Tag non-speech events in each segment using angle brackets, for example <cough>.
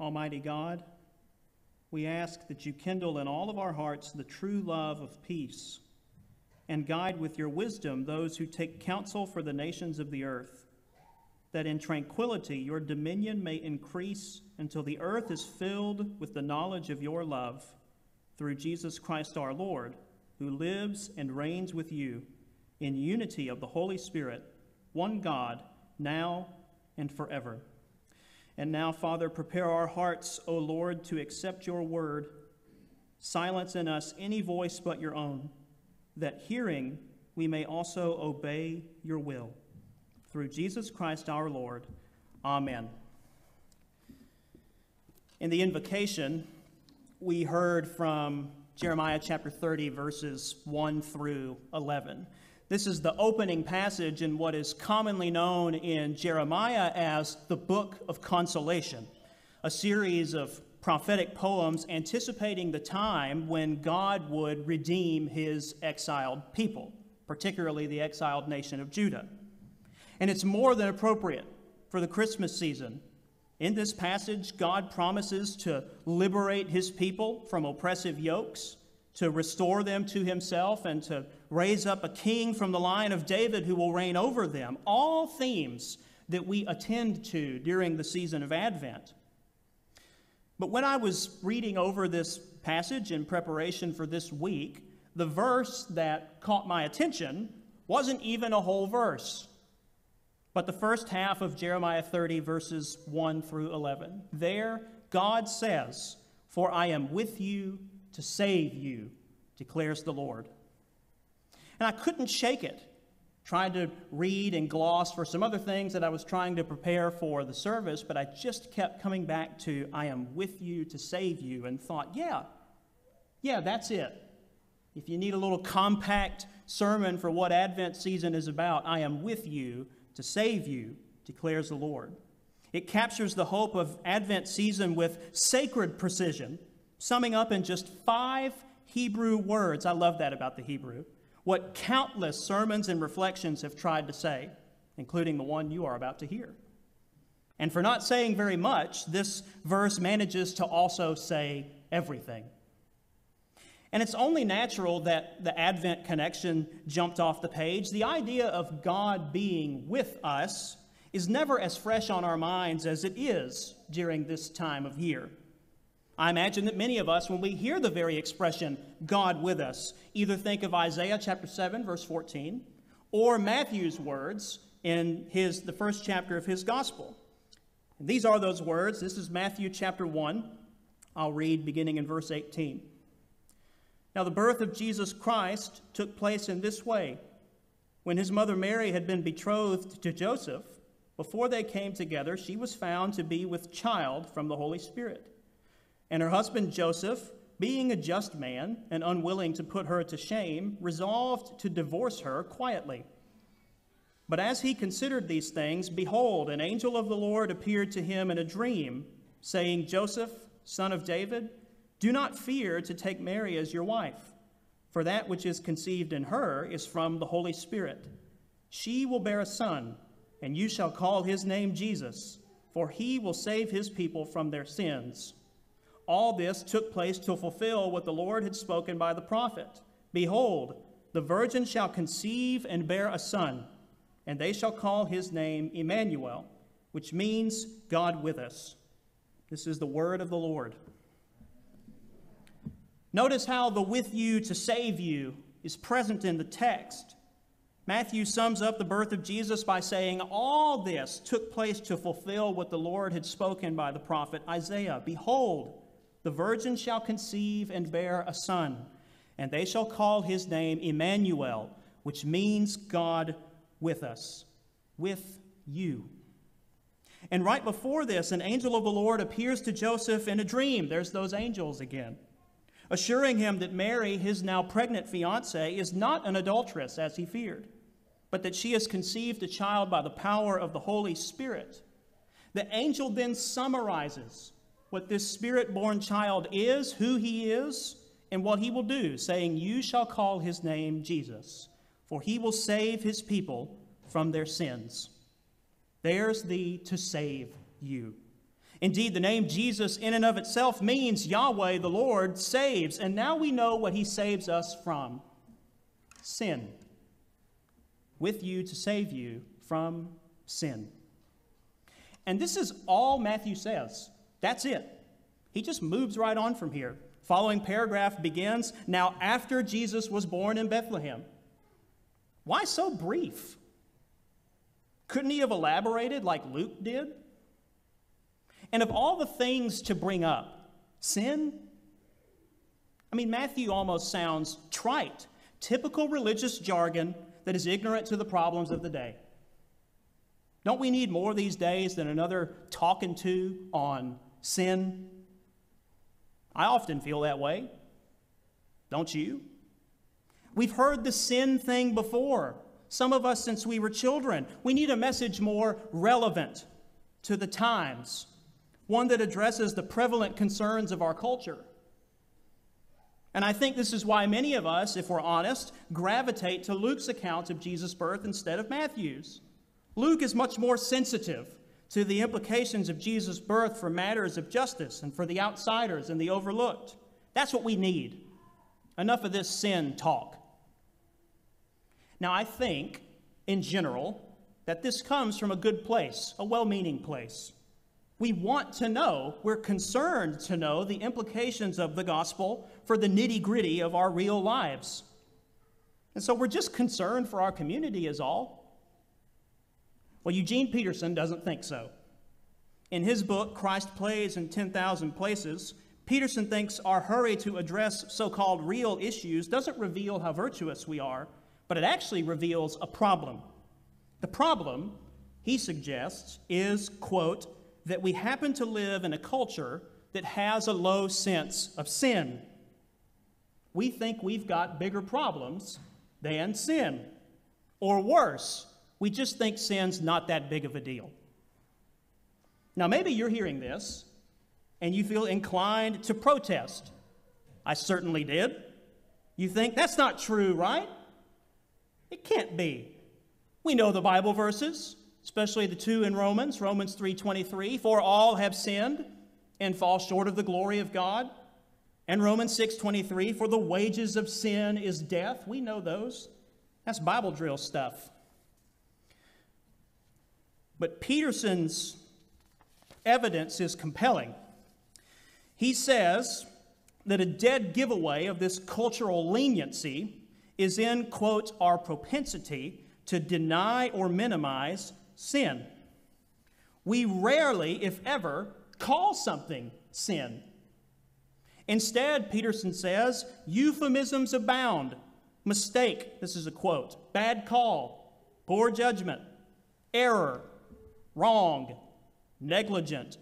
Almighty God, we ask that you kindle in all of our hearts the true love of peace and guide with your wisdom those who take counsel for the nations of the earth, that in tranquility your dominion may increase until the earth is filled with the knowledge of your love through Jesus Christ our Lord, who lives and reigns with you in unity of the Holy Spirit, one God, now and forever. And now, Father, prepare our hearts, O Lord, to accept your word. Silence in us any voice but your own, that hearing we may also obey your will. Through Jesus Christ our Lord. Amen. In the invocation, we heard from Jeremiah chapter 30, verses 1 through 11. This is the opening passage in what is commonly known in Jeremiah as the Book of Consolation, a series of prophetic poems anticipating the time when God would redeem his exiled people, particularly the exiled nation of Judah. And it's more than appropriate for the Christmas season. In this passage, God promises to liberate his people from oppressive yokes, to restore them to himself, and to raise up a king from the line of David who will reign over them. All themes that we attend to during the season of Advent. But when I was reading over this passage in preparation for this week, the verse that caught my attention wasn't even a whole verse, but the first half of Jeremiah 30, verses 1 through 11. There, God says, For I am with you to save you, declares the Lord. And I couldn't shake it. Trying to read and gloss for some other things that I was trying to prepare for the service, but I just kept coming back to, I am with you to save you, and thought, yeah, yeah, that's it. If you need a little compact sermon for what Advent season is about, I am with you to save you, declares the Lord. It captures the hope of Advent season with sacred precision, summing up in just five Hebrew words. I love that about the Hebrew what countless sermons and reflections have tried to say, including the one you are about to hear. And for not saying very much, this verse manages to also say everything. And it's only natural that the Advent connection jumped off the page. The idea of God being with us is never as fresh on our minds as it is during this time of year. I imagine that many of us, when we hear the very expression, God with us, either think of Isaiah chapter 7, verse 14, or Matthew's words in his, the first chapter of his gospel. And these are those words. This is Matthew chapter 1. I'll read beginning in verse 18. Now, the birth of Jesus Christ took place in this way. When his mother Mary had been betrothed to Joseph, before they came together, she was found to be with child from the Holy Spirit. And her husband Joseph, being a just man and unwilling to put her to shame, resolved to divorce her quietly. But as he considered these things, behold, an angel of the Lord appeared to him in a dream, saying, Joseph, son of David, do not fear to take Mary as your wife, for that which is conceived in her is from the Holy Spirit. She will bear a son, and you shall call his name Jesus, for he will save his people from their sins. All this took place to fulfill what the Lord had spoken by the prophet Behold, the virgin shall conceive and bear a son, and they shall call his name Emmanuel, which means God with us. This is the word of the Lord. Notice how the with you to save you is present in the text. Matthew sums up the birth of Jesus by saying, All this took place to fulfill what the Lord had spoken by the prophet Isaiah. Behold, the virgin shall conceive and bear a son, and they shall call his name Emmanuel, which means God with us, with you. And right before this, an angel of the Lord appears to Joseph in a dream. There's those angels again, assuring him that Mary, his now pregnant fiancee, is not an adulteress as he feared, but that she has conceived a child by the power of the Holy Spirit. The angel then summarizes what this spirit born child is, who he is, and what he will do, saying, You shall call his name Jesus, for he will save his people from their sins. There's the to save you. Indeed, the name Jesus, in and of itself, means Yahweh, the Lord, saves. And now we know what he saves us from sin. With you to save you from sin. And this is all Matthew says. That's it. He just moves right on from here. Following paragraph begins Now, after Jesus was born in Bethlehem. Why so brief? Couldn't he have elaborated like Luke did? And of all the things to bring up, sin? I mean, Matthew almost sounds trite, typical religious jargon that is ignorant to the problems of the day. Don't we need more these days than another talking to on sin? I often feel that way. Don't you? We've heard the sin thing before, some of us since we were children. We need a message more relevant to the times one that addresses the prevalent concerns of our culture. And I think this is why many of us, if we're honest, gravitate to Luke's account of Jesus' birth instead of Matthew's. Luke is much more sensitive to the implications of Jesus' birth for matters of justice and for the outsiders and the overlooked. That's what we need. Enough of this sin talk. Now, I think, in general, that this comes from a good place, a well meaning place. We want to know, we're concerned to know the implications of the gospel for the nitty gritty of our real lives. And so we're just concerned for our community, is all. Well, Eugene Peterson doesn't think so. In his book, Christ Plays in 10,000 Places, Peterson thinks our hurry to address so called real issues doesn't reveal how virtuous we are, but it actually reveals a problem. The problem, he suggests, is, quote, that we happen to live in a culture that has a low sense of sin. We think we've got bigger problems than sin. Or worse, we just think sin's not that big of a deal. Now, maybe you're hearing this and you feel inclined to protest. I certainly did. You think that's not true, right? It can't be. We know the Bible verses especially the two in Romans, Romans 3:23, for all have sinned and fall short of the glory of God. And Romans 6:23, for the wages of sin is death. We know those. That's Bible drill stuff. But Peterson's evidence is compelling. He says that a dead giveaway of this cultural leniency is in, quote, our propensity to deny or minimize sin. We rarely, if ever, call something sin. Instead, Peterson says, euphemisms abound. Mistake, this is a quote, bad call, poor judgment, error, wrong, negligent,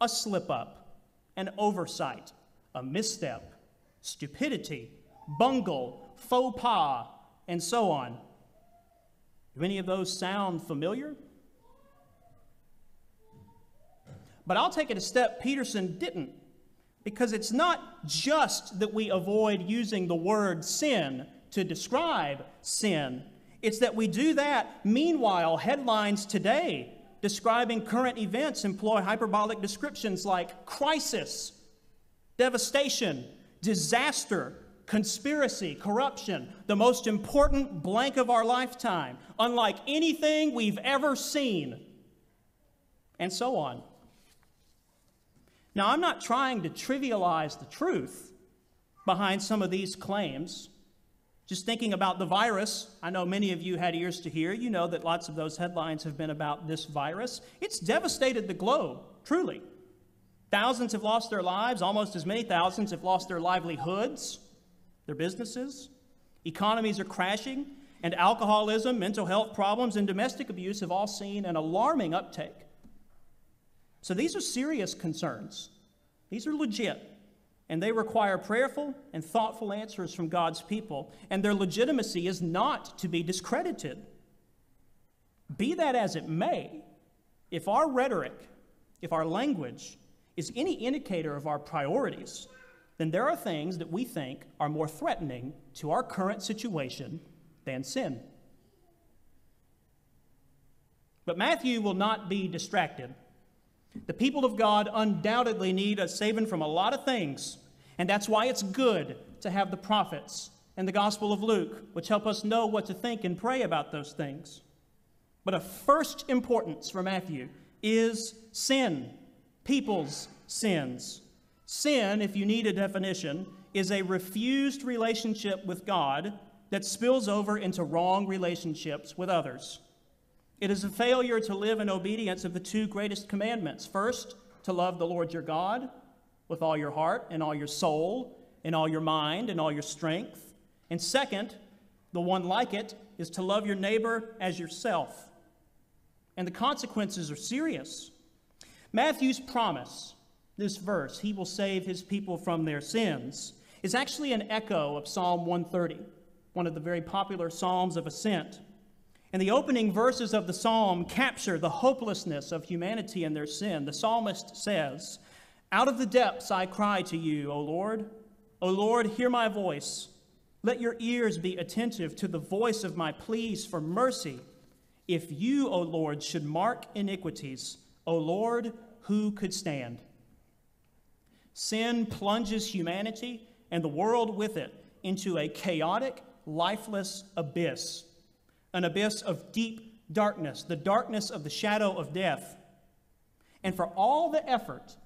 a slip up, an oversight, a misstep, stupidity, bungle, faux pas, and so on. Do any of those sound familiar? But I'll take it a step Peterson didn't, because it's not just that we avoid using the word sin to describe sin, it's that we do that. Meanwhile, headlines today describing current events employ hyperbolic descriptions like crisis, devastation, disaster, conspiracy, corruption, the most important blank of our lifetime, unlike anything we've ever seen, and so on. Now, I'm not trying to trivialize the truth behind some of these claims. Just thinking about the virus, I know many of you had ears to hear. You know that lots of those headlines have been about this virus. It's devastated the globe, truly. Thousands have lost their lives, almost as many thousands have lost their livelihoods, their businesses. Economies are crashing, and alcoholism, mental health problems, and domestic abuse have all seen an alarming uptake. So these are serious concerns. These are legit. And they require prayerful and thoughtful answers from God's people. And their legitimacy is not to be discredited. Be that as it may, if our rhetoric, if our language is any indicator of our priorities, then there are things that we think are more threatening to our current situation than sin. But Matthew will not be distracted The people of God undoubtedly need a saving from a lot of things, and that's why it's good to have the prophets and the Gospel of Luke, which help us know what to think and pray about those things. But of first importance for Matthew is sin, people's sins. Sin, if you need a definition, is a refused relationship with God that spills over into wrong relationships with others. It is a failure to live in obedience of the two greatest commandments. First, to love the Lord your God with all your heart and all your soul and all your mind and all your strength. And second, the one like it, is to love your neighbor as yourself. And the consequences are serious. Matthew's promise, this verse, he will save his people from their sins, is actually an echo of Psalm 130, one of the very popular Psalms of Ascent. And the opening verses of the psalm capture the hopelessness of humanity and their sin. The psalmist says, Out of the depths I cry to you, O Lord. O Lord, hear my voice. Let your ears be attentive to the voice of my pleas for mercy. If you, O Lord, should mark iniquities, O Lord, who could stand? Sin plunges humanity and the world with it into a chaotic, lifeless abyss an abyss of deep darkness, the darkness of the shadow of death. And for all the effort,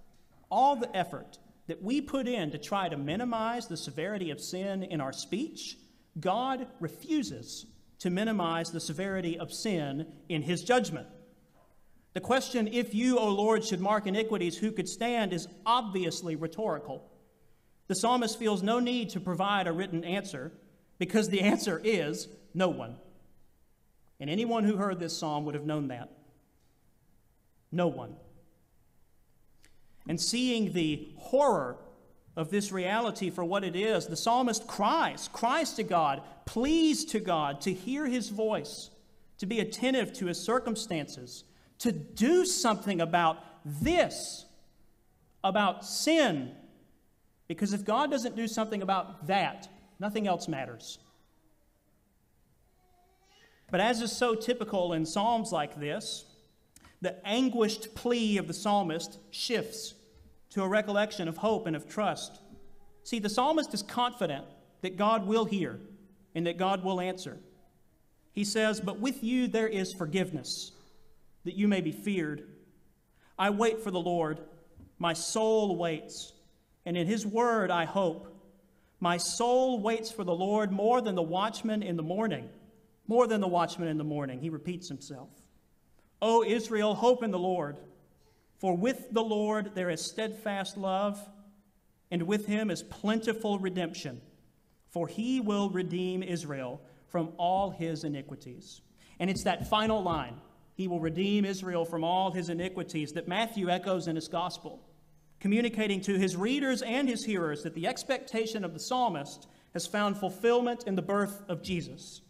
all the effort that we put in to try to minimize the severity of sin in our speech, God refuses to minimize the severity of sin in his judgment. The question, if you, O Lord, should mark iniquities, who could stand, is obviously rhetorical. The psalmist feels no need to provide a written answer because the <laughs> answer is no one. And anyone who heard this psalm would have known that. No one. And seeing the horror of this reality for what it is, the psalmist cries, cries to God, pleads to God to hear his voice, to be attentive to his circumstances, to do something about this, about sin. Because if God doesn't do something about that, nothing else matters. But as is so typical in Psalms like this, the anguished plea of the psalmist shifts to a recollection of hope and of trust. See, the psalmist is confident that God will hear and that God will answer. He says, But with you there is forgiveness, that you may be feared. I wait for the Lord. My soul waits, and in his word I hope. My soul waits for the Lord more than the watchman in the morning more than the watchman in the morning. He repeats himself. O Israel, hope in the Lord, for with the Lord there is steadfast love, and with him is plentiful redemption, for he will redeem Israel from all his iniquities. And it's that final line, he will redeem Israel from all his iniquities, that Matthew echoes in his gospel, communicating to his readers and his hearers that the expectation of the psalmist has found fulfillment in the birth of Jesus.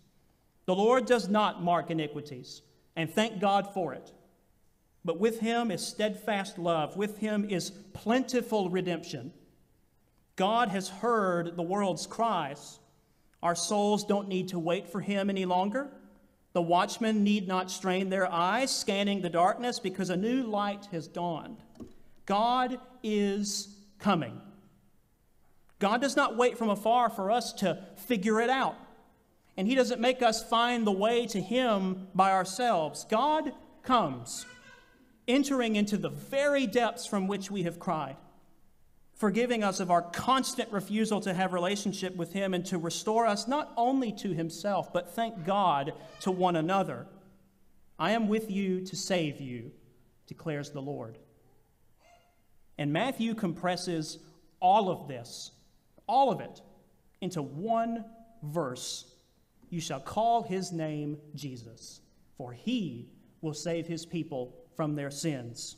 The Lord does not mark iniquities, and thank God for it. But with him is steadfast love, with him is plentiful redemption. God has heard the world's cries. Our souls don't need to wait for him any longer. The watchmen need not strain their eyes, scanning the darkness, because a new light has dawned. God is coming. God does not wait from afar for us to figure it out and He doesn't make us find the way to Him by ourselves. God comes, entering into the very depths from which we have cried, forgiving us of our constant refusal to have relationship with Him and to restore us not only to Himself, but thank God to one another. I am with you to save you, declares the Lord. And Matthew compresses all of this, all of it, into one verse you shall call his name Jesus, for he will save his people from their sins.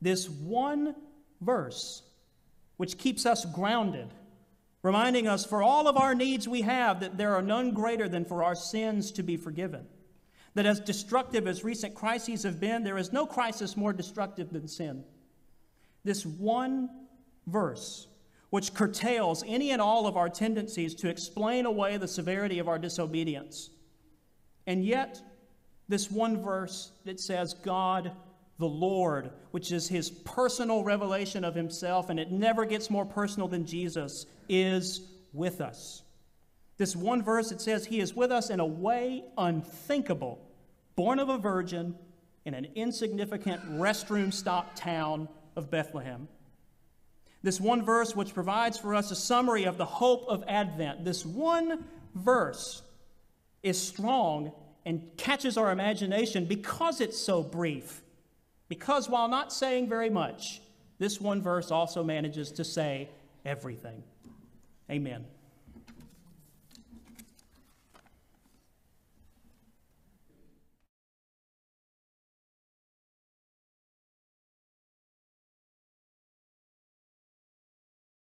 This one verse, which keeps us grounded, reminding us for all of our needs we have that there are none greater than for our sins to be forgiven. That as destructive as recent crises have been, there is no crisis more destructive than sin. This one verse which curtails any and all of our tendencies to explain away the severity of our disobedience. And yet, this one verse that says, God the Lord, which is his personal revelation of himself, and it never gets more personal than Jesus, is with us. This one verse, it says, He is with us in a way unthinkable, born of a virgin in an insignificant restroom stop town of Bethlehem. This one verse, which provides for us a summary of the hope of Advent, this one verse is strong and catches our imagination because it's so brief. Because while not saying very much, this one verse also manages to say everything. Amen.